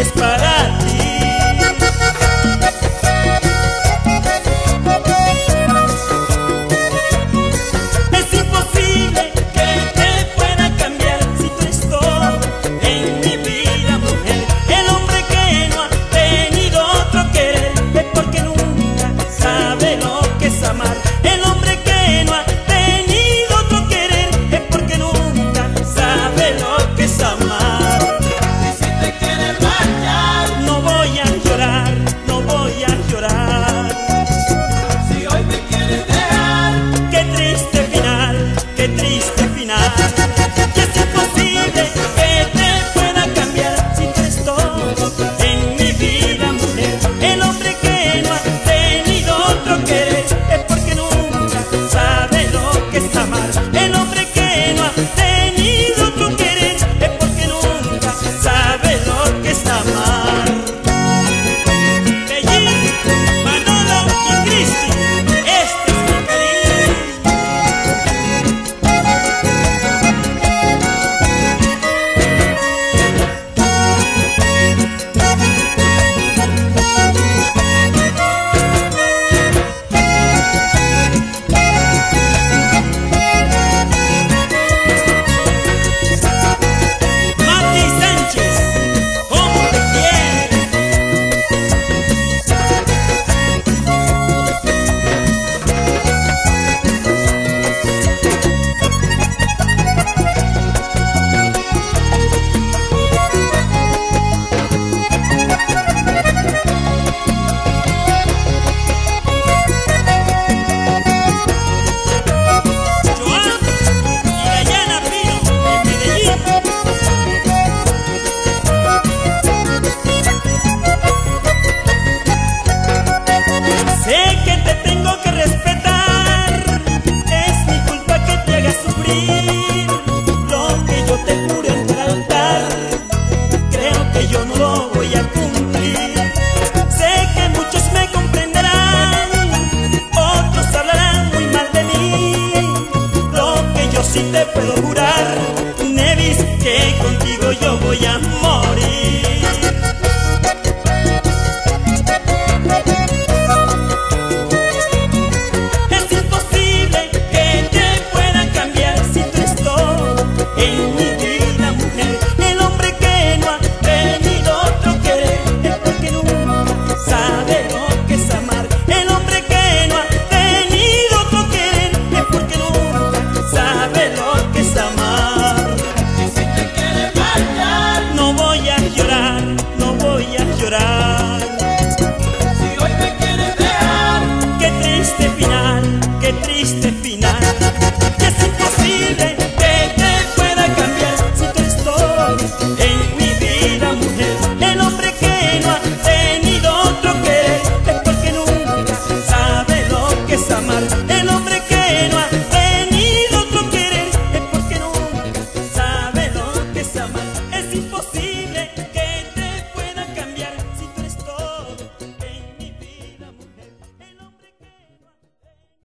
this part. llamo